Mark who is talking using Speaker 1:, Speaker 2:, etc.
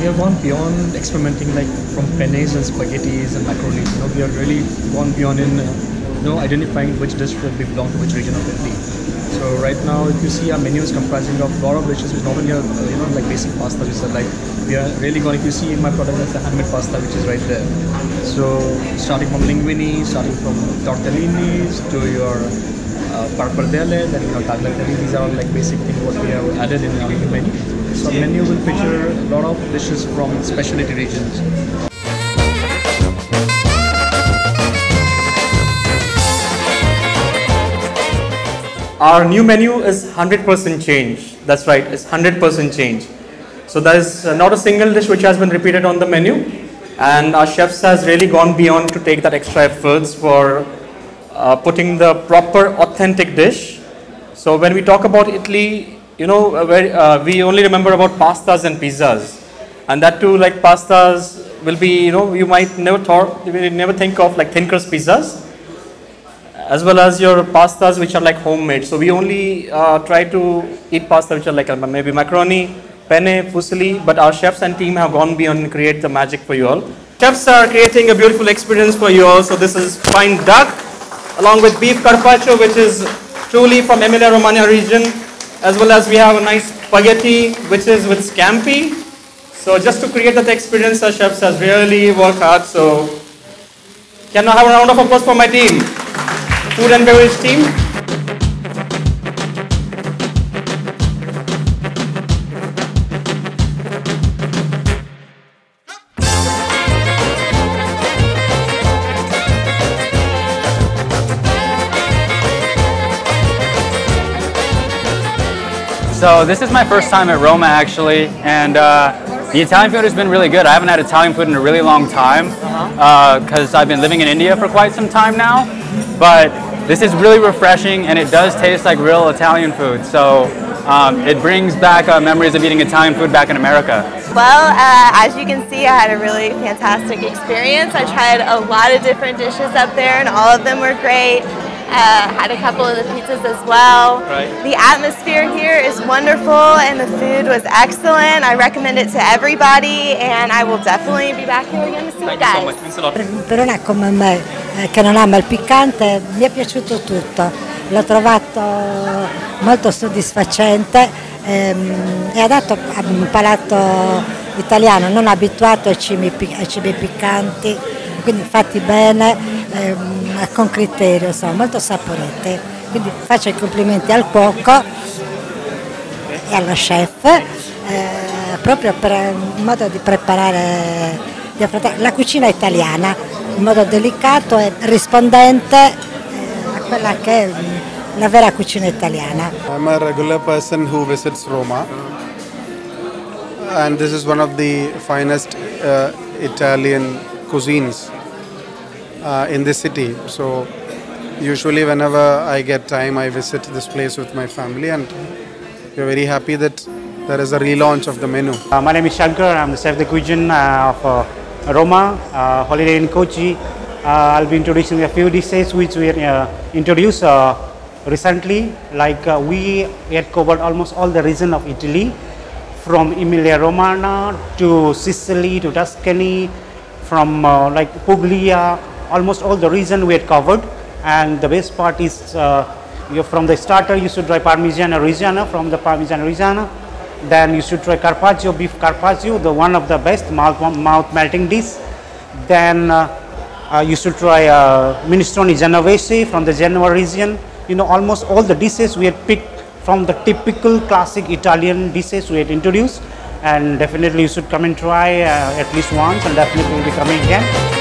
Speaker 1: we have gone beyond experimenting like from pennes and spaghettis and macaronis. You know, we have really gone beyond in uh, you know identifying which dish will belong to which region of Italy. So right now, if you see our menu is comprising of a lot of dishes which not only are uh, you know like basic pasta, which are like we are really going. If you see in my product, that's the handmade pasta which is right there. So starting from linguine, starting from tortellinis to your pappardelle, then you know tagliatelle. These are like basic things what we have added in our menu. So menu will feature a lot of dishes from specialty regions.
Speaker 2: Our new menu is 100% change. That's right, it's 100% change. So there is uh, not a single dish which has been repeated on the menu and our chefs has really gone beyond to take that extra efforts for uh, putting the proper authentic dish. So when we talk about Italy, you know, uh, where, uh, we only remember about pastas and pizzas. And that too, like pastas will be, you know, you might never thought, you never think of like thin crust pizzas as well as your pastas which are like homemade. So we only uh, try to eat pasta which are like uh, maybe macaroni, penne, fusilli, but our chefs and team have gone beyond and create the magic for you all. Chefs are creating a beautiful experience for you all. So this is fine duck along with beef carpaccio which is truly from Emilia Romagna region as well as we have a nice spaghetti which is with scampi. So just to create that experience our chefs has really worked hard. So can I have a round of applause for my team? food and beverage team.
Speaker 3: So this is my first time at Roma actually, and uh, the Italian food has been really good. I haven't had Italian food in a really long time because uh, I've been living in India for quite some time now. But this is really refreshing and it does taste like real Italian food. So um, it brings back uh, memories of eating Italian food back in America.
Speaker 4: Well, uh, as you can see, I had a really fantastic experience. I tried a lot of different dishes up there and all of them were great. Uh, had a couple of the pizzas as well.
Speaker 2: Right.
Speaker 4: The atmosphere here is wonderful and the food was excellent. I recommend it to everybody and I will definitely be back here again to see you
Speaker 2: Thank you so
Speaker 4: guys.
Speaker 2: much. Thanks a lot.
Speaker 5: Per, per una come me eh, che non ama il piccante mi è piaciuto tutto, l'ho trovato molto soddisfacente ehm, e adatto a un palato italiano non abituato ai cibi, ai cibi piccanti, quindi fatti bene, ehm, con criterio, insomma, molto saporiti. Quindi faccio i complimenti al cuoco e alla chef eh, proprio per il modo di preparare, di la cucina italiana in modo delicato e rispondente eh, a quella che è la vera cucina italiana.
Speaker 6: I'm a regular person who visits Roma, and this is one of the finest uh, Italian cuisines uh, in the city. So, usually, whenever I get time, I visit this place with my family, and we're very happy that there is a relaunch of the menu.
Speaker 7: Uh, my name is Shankar. I'm the chef de cuisine uh, of uh, Roma uh, Holiday Inn Kochi. Uh, I'll be introducing a few dishes which we introduced recently. Like we had covered almost all the region of Italy, from Emilia Romagna to Sicily to Tuscany, from uh, like Puglia, almost all the region we had covered. And the best part is uh, you from the starter you should try Parmigiano Reggiano from the Parmigiano Reggiano. Then you should try carpaccio, beef carpaccio, the one of the best mouth, mouth melting dish. Then uh, uh, you should try uh, minestrone genovese from the Genoa region. You know, almost all the dishes we had picked from the typical classic Italian dishes we had introduced. And definitely you should come and try uh, at least once and definitely will be coming again.